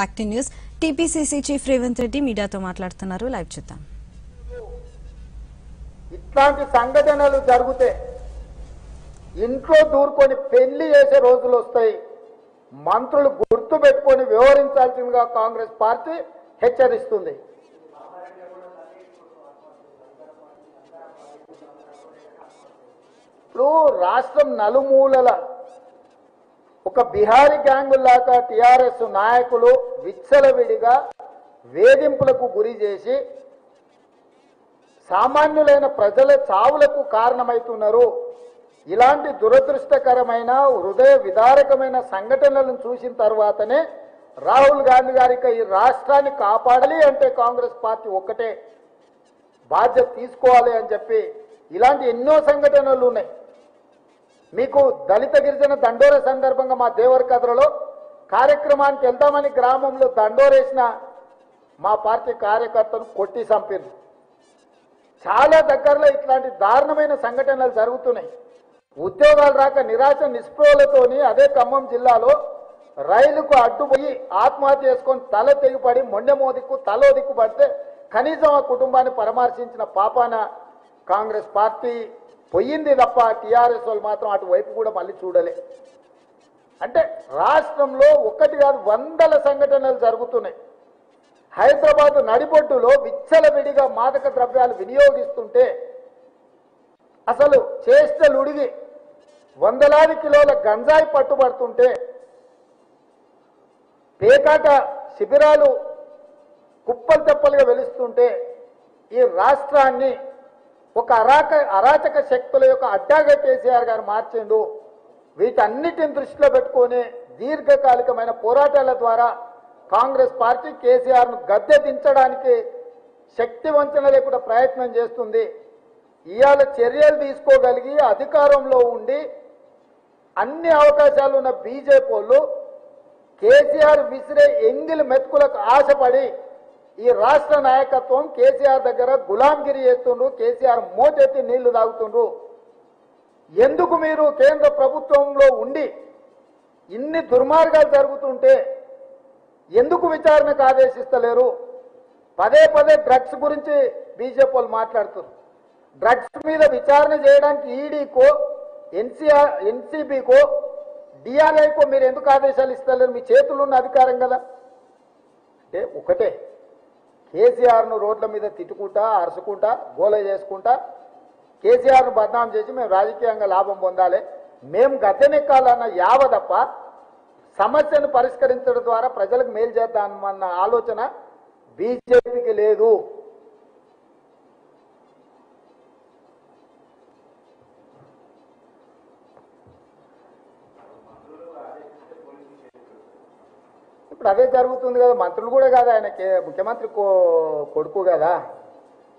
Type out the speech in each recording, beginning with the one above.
Back to news. TPCC chief Revanth Reddy మీడియాతో మాట్లాడుతున్నారు. Live చూద్దాం. ఇట్లాంటి సంఘటనలు జరిగితే ఇంట్లో దూరుకొని పెళ్ళి చేసే రోజులు వస్తాయి. మంత్రులు గుర్తు పెట్టుకొని వివరించాల్సిందిగా కాంగ్రెస్ పార్టీ హెచ్చరిస్తుంది. ఇప్పుడు రాష్ట్రం నలుమూలల ఒక బిహారీ గ్యాంగుల్లాగా టిఆర్ఎస్ నాయకులు విచ్చలవిడిగా వేధింపులకు గురి చేసి సామాన్యులైన ప్రజల చావులకు కారణమవుతున్నారు. ఇలాంటి దురదృష్టకరమైన హృదయ విదారకమైన సంఘటనలను చూసిన తర్వాతనే రాహుల్ గాంధీ గారికి ఈ రాష్ట్రాన్ని కాపాడాలి అంటే కాంగ్రెస్ పార్టీ ఒక్కటే బాధ్యత తీసుకోవాలి అని చెప్పి ఇలాంటి ఎన్నో సంఘటనలు ఉన్నాయి. మీకు దళిత గిరిజన దండోర సందర్భంగా మా దేవర కథలో కార్యక్రమానికి వెళ్దామని గ్రామంలో దండోరేసిన మా పార్టీ కార్యకర్తను కొట్టి చంపింది చాలా దగ్గరలో ఇట్లాంటి దారుణమైన సంఘటనలు జరుగుతున్నాయి. ఉద్యోగాలు రాక నిరాశ నిస్పృహలతోని అదే ఖమ్మం జిల్లాలో రైలుకు అడ్డుపోయి ఆత్మహత్య చేసుకొని తల తెగిపడి మొండెమో దిక్కు తలో దిక్కు పడితే కనీసం ఆ కుటుంబాన్ని పరామర్శించిన పాపాన కాంగ్రెస్ పార్టీ పోయింది తప్ప టీఆర్ఎస్ వాళ్ళు మాత్రం అటువైపు కూడా మళ్ళీ చూడలే. అంటే రాష్ట్రంలో ఒక్కటి కాదు వందల సంఘటనలు జరుగుతున్నాయి. హైదరాబాద్ నడిబొడ్డులో విచ్చలవిడిగా మాదక ద్రవ్యాలు వినియోగిస్తుంటే అసలు చేష్టలుడిగి వందలాది కిలోల గంజాయి పట్టుబడుతుంటే పేకాట శిబిరాలు కుప్పలు తెప్పలుగా వెలుస్తుంటే ఈ రాష్ట్రాన్ని ఒక అరాక అరాచక శక్తుల యొక్క అడ్డాగా కేసీఆర్ గారు మార్చిండు. వీటన్నిటిని దృష్టిలో పెట్టుకొని దీర్ఘకాలికమైన పోరాటాల ద్వారా కాంగ్రెస్ పార్టీ కేసీఆర్ను గద్దె దించడానికి శక్తి వంచన లేకుండా ప్రయత్నం చేస్తుంది. ఇవాళ చర్యలు తీసుకోగలిగి అధికారంలో ఉండి అన్ని అవకాశాలు ఉన్న బీజేపీ వాళ్ళు కేసీఆర్ విసిరే ఎంగిలి మెతుకులకు ఆశపడి ఈ రాష్ట్ర నాయకత్వం కేసీఆర్ దగ్గర గులాంగిరి చేస్తుండ్రు కేసీఆర్ మోచెత్తి నీళ్ళు తాగుతుండ్రు. ఎందుకు మీరు కేంద్ర ప్రభుత్వంలో ఉండి ఇన్ని దుర్మార్గాలు జరుగుతుంటే ఎందుకు విచారణకు ఆదేశిస్తలేరు? పదే పదే డ్రగ్స్ గురించి బీజేపీ వాళ్ళు మాట్లాడుతున్నారు. డ్రగ్స్ మీద విచారణ చేయడానికి ఈడీకో ఎన్సీఆర్ ఎన్సీబీకో డిఆర్ఐకో మీరు ఎందుకు ఆదేశాలు ఇస్తలేరు? మీ చేతుల్లో ఉన్న అధికారం కదా. అంటే ఒకటే కేసీఆర్ను రోడ్ల మీద తిట్టుకుంటా అరుచుకుంటా గోల చేసుకుంటా కేసీఆర్ను బదనాం చేసి మేము రాజకీయంగా లాభం పొందాలి. మేము గద్దెనెక్కాలన్న యావ తప్ప సమస్యను పరిష్కరించడం ద్వారా ప్రజలకు మేలు చేద్దామన్న ఆలోచన బీజేపీకి లేదు. ఇప్పుడు అదే జరుగుతుంది కదా. మంత్రులు కూడా కదా ఆయన. ముఖ్యమంత్రి కో- కొడుకు కదా.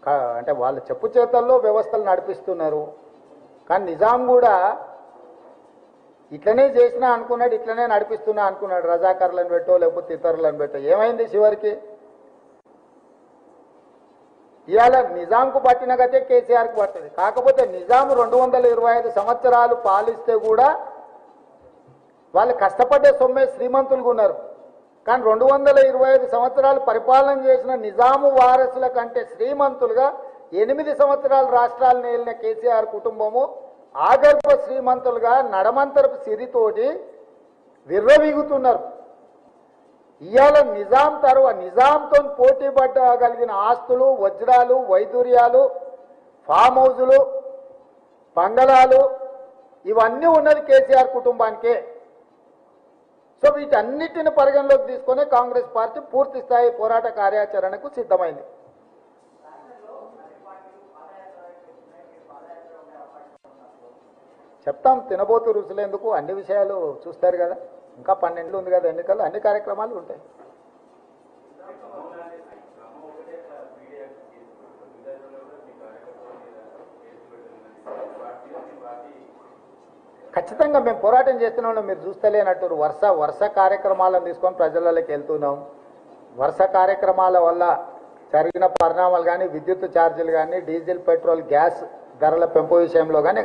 అంటే వాళ్ళ చెప్పు చేతల్లో వ్యవస్థలు నడిపిస్తున్నారు. కానీ నిజాం కూడా ఇట్లనే చేసినా అనుకున్నాడు ఇట్లనే నడిపిస్తున్నా అనుకున్నాడు. రజాకర్లను పెట్టో లేకపోతే ఇతరులను పెట్టో. ఏమైంది చివరికి? ఇవాళ నిజాంకు పట్టిన గతే కేసీఆర్కి పట్టింది కాకపోతే నిజాం రెండు వందల ఇరవై ఐదు సంవత్సరాలు పాలిస్తే కూడా వాళ్ళు కష్టపడ్డే సొమ్మే శ్రీమంతులుగా ఉన్నారు. కానీ రెండు వందల ఇరవై ఐదు సంవత్సరాలు పరిపాలన చేసిన నిజాము వారసుల కంటే శ్రీమంతులుగా ఎనిమిది సంవత్సరాలు రాష్ట్రాలను ఏలిన కేసీఆర్ కుటుంబము ఆగర్భ శ్రీమంతులుగా నడమంతరపు సిరితోటి విర్రవీగుతున్నారు. ఇవాళ నిజాం తర్వాత నిజాంతో పోటీ పడగలిగిన ఆస్తులు వజ్రాలు వైదూర్యాలు ఫామ్ హౌజులు బంగళాలు ఇవన్నీ ఉన్నది కేసీఆర్ కుటుంబానికే. సో వీటన్నిటిని పరిగణలోకి తీసుకొని కాంగ్రెస్ పార్టీ పూర్తి స్థాయి పోరాట కార్యాచరణకు సిద్ధమైంది. చెప్తాం తినబోతు రుచులేందుకు అన్ని విషయాలు చూస్తారు కదా. ఇంకా పన్నెండు ఉంది కదా ఎన్నికలు అన్ని కార్యక్రమాలు ఉంటాయి. ఖచ్చితంగా మేము పోరాటం చేస్తున్నాం మీరు చూస్తలేనట్టు వరుస వరుస కార్యక్రమాలను తీసుకొని ప్రజలలోకి వెళ్తున్నాం. వరుస కార్యక్రమాల వల్ల జరిగిన పరిణామాలు కానీ విద్యుత్ ఛార్జీలు కానీ డీజిల్ పెట్రోల్ గ్యాస్ ధరల పెంపు విషయంలో కానీ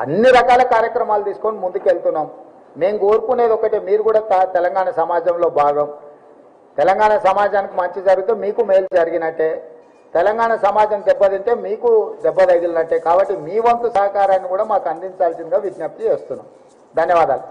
అన్ని రకాల కార్యక్రమాలు తీసుకొని ముందుకు వెళ్తున్నాం మేము కోరుకునేది ఒకటే మీరు కూడా త- తెలంగాణ సమాజంలో భాగం. తెలంగాణ సమాజానికి మంచి జరిగితే మీకు మేలు జరిగినట్టే. తెలంగాణ సమాజం దెబ్బతింటే మీకు దెబ్బ తగిలినట్టే కాబట్టి మీ వంతు సహకారాన్ని కూడా మాకు అందించాల్సిందిగా విజ్ఞప్తి చేస్తున్నాం. ధన్యవాదాలు.